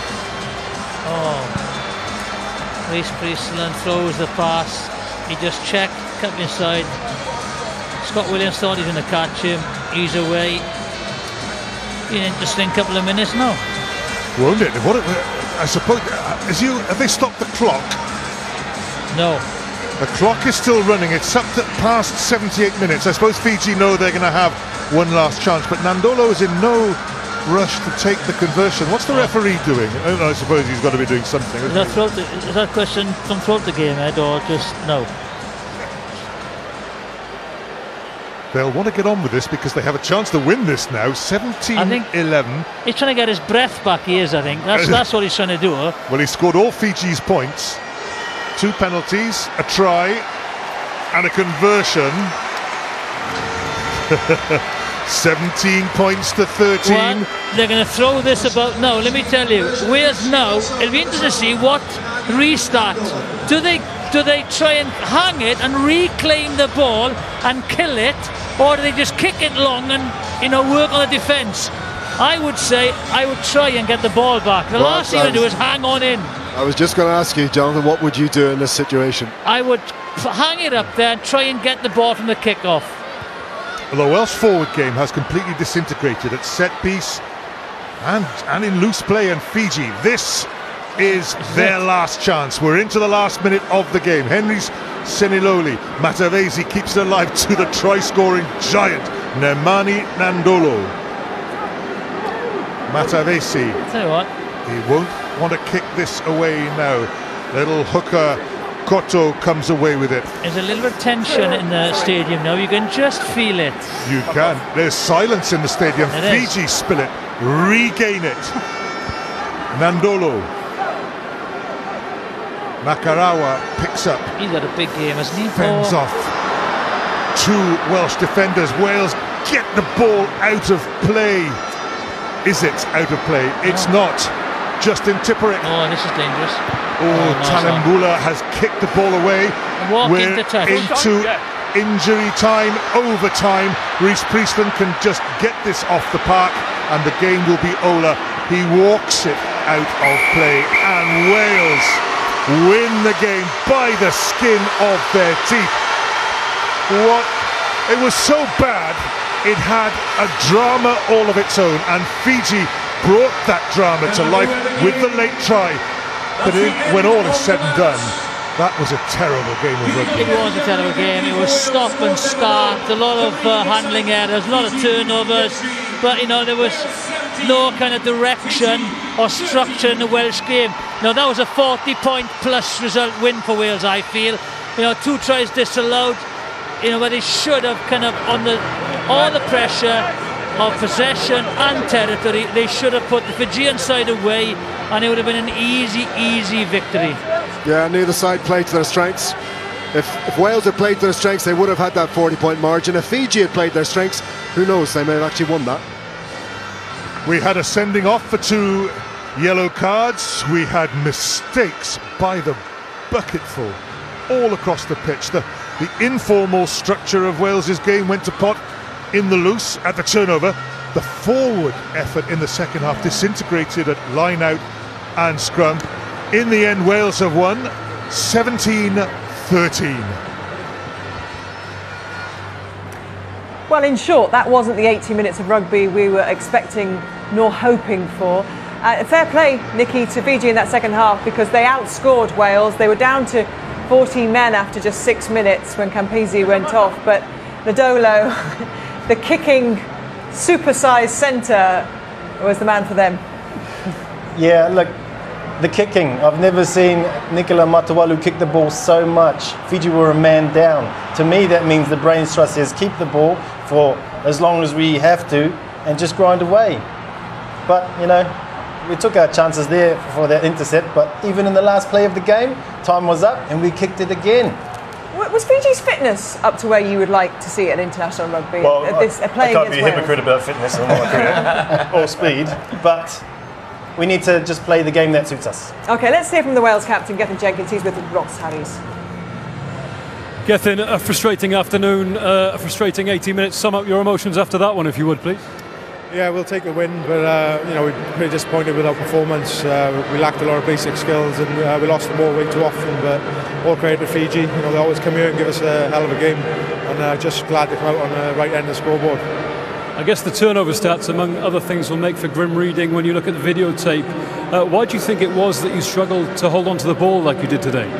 Oh, Rhys Priestland throws the pass. He just checked, kept inside. Scott Williams thought he was going to catch him. He's away. Be an interesting couple of minutes now. Won't it? What? I suppose. Uh, As you have they stopped the clock? No. The clock is still running. It's up to past 78 minutes. I suppose Fiji know they're going to have one last chance, but Nadolo is in no rush to take the conversion. What's the referee doing? Oh, I suppose he's got to be doing something. Is that, throughout the, is that question from throughout the game, Ed, or just no? They'll want to get on with this because they have a chance to win this now. 17 I think- 11. He's trying to get his breath back. He is, I think. That's that's what he's trying to do. Huh? Well, he scored all Fiji's points, two penalties, a try, and a conversion. 17 points to 13. Well, they're going to throw this about now. Let me tell you, Wales now. It'll be interesting to see what restart. Do they do they try and hang it and reclaim the ball and kill it, or do they just kick it long and you know work on the defence? I would say I would try and get the ball back. The Well, last thing to do is hang on in. I was just going to ask you, Jonathan, what would you do in this situation? I would hang it up there and try and get the ball from the kick-off. The Welsh forward game has completely disintegrated at set piece and, and in loose play and Fiji. This is their last chance. We're into the last minute of the game. Henry's Seniloli. Matavesi keeps it alive to the try-scoring giant, Nemani Nadolo. Matavesi, Tell you what, he won't want to kick this away now. Little hooker Koto comes away with it. there's a little bit of tension in the stadium now. You can just feel it. You can. There's silence in the stadium. It is. Fiji spill it, regain it. Nadolo. Nakarawa picks up, He's had a big game, hasn't he? fends Oh, off two Welsh defenders. Wales get the ball out of play. Is it out of play? It's not. Justin Tipuric. oh, this is dangerous. Oh, oh nice Talebula has kicked the ball away. Walk We're into into injury time, overtime. Rhys Priestland can just get this off the park, and the game will be Ola. He walks it out of play, and Wales win the game by the skin of their teeth. What? It was so bad, it had a drama all of its own, and Fiji brought that drama to life with the late try. But it, when all is said and done, that was a terrible game of rugby. It was a terrible game. It was stop and start, a lot of uh, handling errors, a lot of turnovers. But you know there was no kind of direction or structure in the Welsh game. Now that was a 40 point plus result win for Wales, I feel. You know, two tries disallowed. You know, where they should have kind of on the all the pressure of possession and territory, they should have put the Fijian side away, and it would have been an easy, easy victory. Yeah, neither side played to their strengths. If, if Wales had played to their strengths, they would have had that 40 point margin. If Fiji had played their strengths, who knows, they may have actually won that. We had a sending off for two yellow cards. We had mistakes by the bucketful all across the pitch. The, the informal structure of Wales's game went to pot in the loose at the turnover. The forward effort in the second half disintegrated at line out and scrum. In the end, Wales have won 17 13. Well, in short, that wasn't the 80 minutes of rugby we were expecting nor hoping for. Uh, fair play, Nikki, to Fiji in that second half because they outscored Wales. They were down to 14 men after just six minutes when Campese went off. But Nadolo, the kicking, supersized centre, was the man for them. Yeah, look, the kicking. I've never seen Nikola Matawalu kick the ball so much. Fiji were a man down. To me, that means the brains trust is keep the ball for as long as we have to and just grind away. But, you know, we took our chances there for that intercept, but even in the last play of the game, time was up and we kicked it again. Was Fiji's fitness up to where you would like to see it in international rugby? Well, At this, I, uh, playing I can't be a against hypocrite about fitness in my career or speed, but we need to just play the game that suits us. Okay, let's hear from the Wales captain, Gethin Jenkins. He's with Ross Harries. Gethin, a frustrating afternoon, uh, a frustrating 80 minutes. Sum up your emotions after that one, if you would, please. Yeah, we'll take the win, but uh, you know we're pretty disappointed with our performance. Uh, we lacked a lot of basic skills, and uh, we lost the ball way too often. But all credit to Fiji. You know they always come here and give us a hell of a game, and uh, just glad to come out on the right end of the scoreboard. I guess the turnover stats, among other things, will make for grim reading when you look at the videotape. Uh, why do you think it was that you struggled to hold on to the ball like you did today?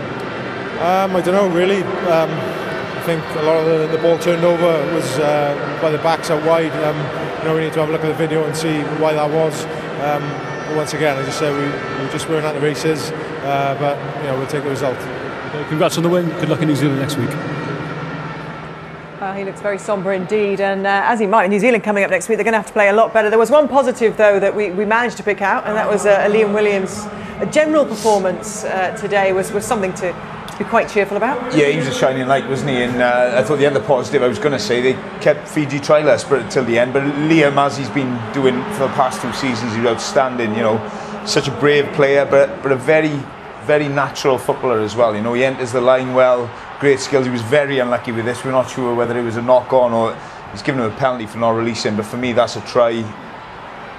Um, I don't know really. Um, I think a lot of the, the ball turned over was uh, by the backs out wide. Um, you know, we need to have a look at the video and see why that was. Um, once again, as I just say we, we just weren't at the races, uh, but you know we'll take the result. Okay, congrats on the win. Good luck in New Zealand next week. Uh, he looks very sombre indeed, and uh, as he might, New Zealand coming up next week, they're going to have to play a lot better. There was one positive, though, that we, we managed to pick out, and that was uh, Liam Williams' a general performance uh, today was, was something to, to be quite cheerful about. Yeah, he was a shining light, wasn't he? And uh, I thought the other positive I was going to say, they kept Fiji tryless till the end, but Liam, as he's been doing for the past two seasons, he's outstanding, you know, such a brave player, but, but a very, very natural footballer as well. You know, he enters the line well, great skills. He was very unlucky with this. We're not sure whether it was a knock on or he's given him a penalty for not releasing. But for me, that's a try.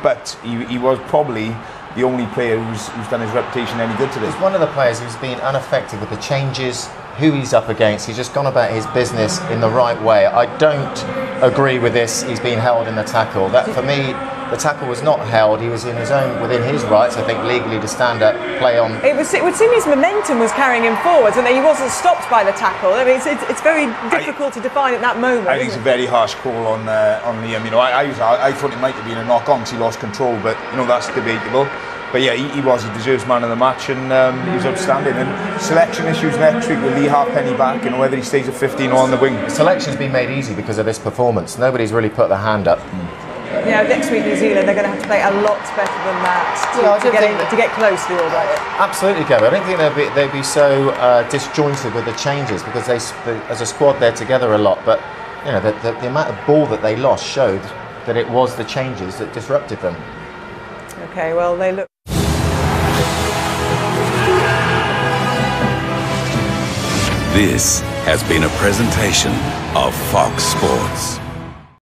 But he, he was probably the only player who's, who's done his reputation any good today. He's one of the players who's been unaffected with the changes, who he's up against. He's just gone about his business in the right way. I don't agree with this. He's been held in the tackle. That for me, the tackle was not held. He was in his own within his rights, I think, legally to stand up, play on. It was. It would seem his momentum was carrying him forwards, and that he wasn't stopped by the tackle. I mean, it's, it's, it's very difficult to define at that moment. I think it's a very harsh call on uh, on Liam. You know, I, I, was, I, I thought it might have been a knock on because he lost control, but you know that's debatable. But yeah, he, he was. He deserves man of the match, and um, he was outstanding. And selection issues next week with Leigh Halfpenny back, and whether he stays at 15 or on the wing. The selection's been made easy because of this performance. Nobody's really put their hand up. Yeah, next week New Zealand, they're going to have to play a lot better than that to, Yeah, to get, in, to get close to the All Blacks. Absolutely, Gary. I don't think they'd be, they'd be so uh, disjointed with the changes because they, as a squad, they're together a lot. But you know, the, the, the amount of ball that they lost showed that it was the changes that disrupted them. Okay, well they look. This has been a presentation of Fox Sports.